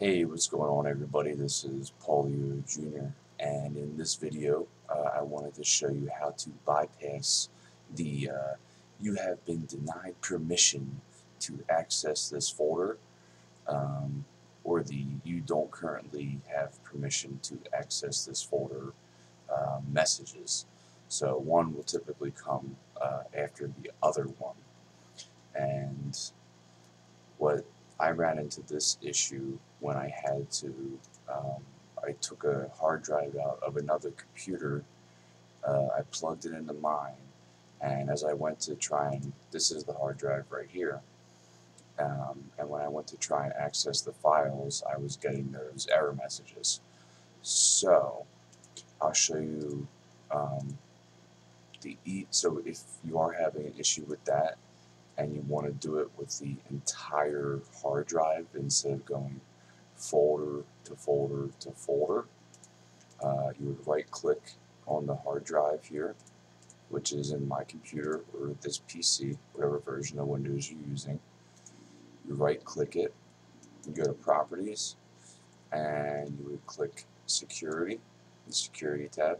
Hey, what's going on everybody? This is Paulio Jr. and in this video uh, I wanted to show you how to bypass the uh, you have been denied permission to access this folder um, or the you don't currently have permission to access this folder uh, messages. So one will typically come uh, after the other one and what I ran into this issue when I had to, um, I took a hard drive out of another computer, uh, I plugged it into mine, and as I went to try and, this is the hard drive right here, um, and when I went to try and access the files, I was getting those error messages. So, I'll show you um, the e so if you are having an issue with that, and you want to do it with the entire hard drive instead of going folder to folder to folder, uh, you would right click on the hard drive here, which is in my computer or this PC, whatever version of Windows you're using. You right click it, you go to properties, and you would click security, the security tab,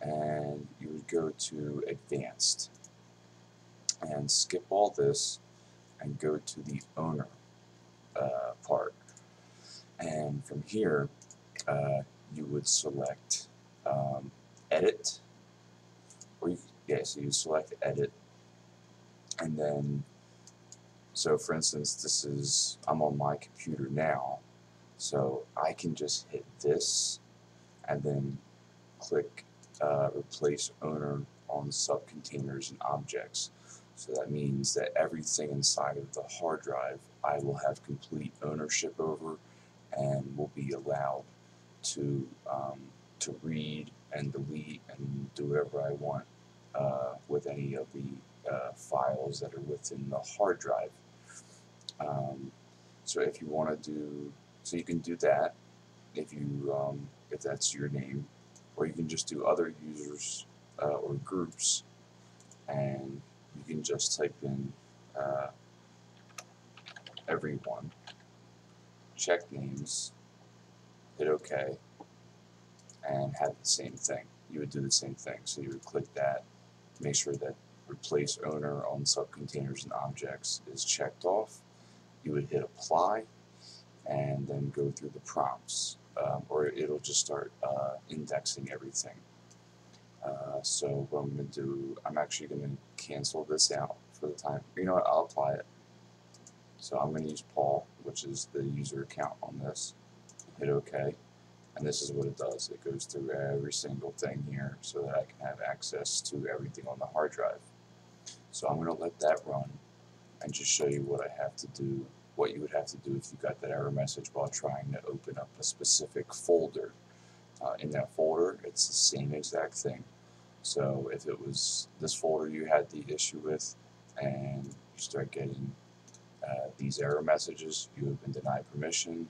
and you would go to advanced. And skip all this and go to the owner uh, part and from here uh, you would select um, edit. Or you, yeah so you select edit. And then so for instance this is I'm on my computer now. So I can just hit this and then click uh, replace owner on subcontainers and objects. So that means that everything inside of the hard drive I will have complete ownership over and will be allowed to um, to read and delete and do whatever I want uh, with any of the uh, files that are within the hard drive. Um, so if you want to do, so you can do that if you um, if that's your name, or you can just do other users uh, or groups and you can just type in uh, everyone, check names, hit OK, and have the same thing. You would do the same thing. So you would click that, make sure that replace owner on subcontainers and objects is checked off. You would hit apply and then go through the prompts um, or it'll just start uh, indexing everything. Uh, so what I'm going to do, I'm actually going to cancel this out for the time. You know what, I'll apply it. So I'm going to use Paul, which is the user account on this. Hit OK. And this is what it does. It goes through every single thing here so that I can have access to everything on the hard drive. So I'm going to let that run and just show you what I have to do, what you would have to do if you got that error message while trying to open up a specific folder. Uh, in that folder, it's the same exact thing. So if it was this folder you had the issue with and you start getting uh, these error messages, you have been denied permission,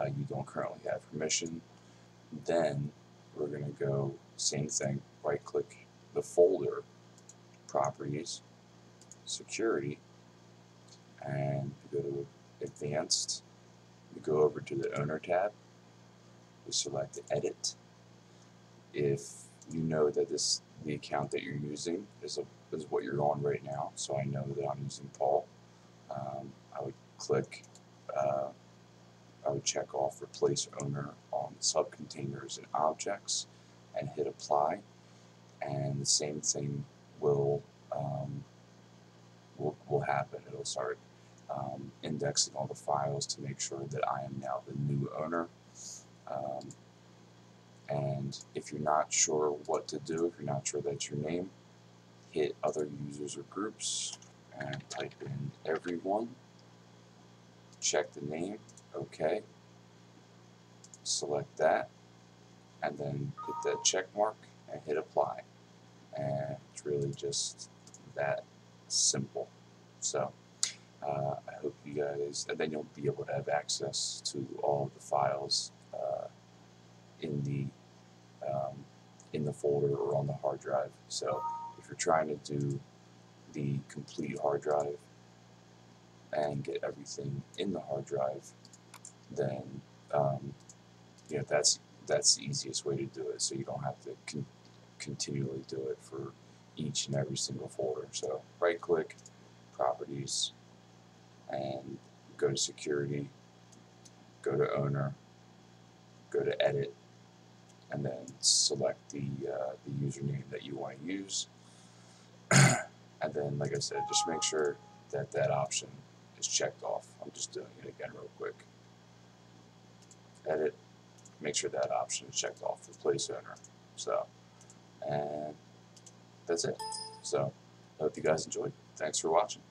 uh, you don't currently have permission, then we're going to go same thing, right click the folder, properties, security, and go to advanced, you go over to the owner tab, we select edit. If you know that this the account that you're using is a, is what you're on right now. So I know that I'm using Paul. Um, I would click. Uh, I would check off replace owner on subcontainers and objects and hit apply and the same thing will um, will, will happen. It'll start um, indexing all the files to make sure that I am now the new owner. Um, and if you're not sure what to do, if you're not sure that's your name, hit other users or groups and type in everyone. Check the name, OK. Select that, and then hit that check mark and hit apply. And it's really just that simple. So uh, I hope you guys, and then you'll be able to have access to all of the files uh, in the um, in the folder or on the hard drive. So if you're trying to do the complete hard drive and get everything in the hard drive, then um, you know that's that's the easiest way to do it. So you don't have to con continually do it for each and every single folder. So right click, properties, and go to security, go to owner, go to edit, and then select the, uh, the username that you want to use. and then, like I said, just make sure that that option is checked off. I'm just doing it again real quick. Edit, make sure that option is checked off, for place owner. So, and that's it. So, I hope you guys enjoyed. Thanks for watching.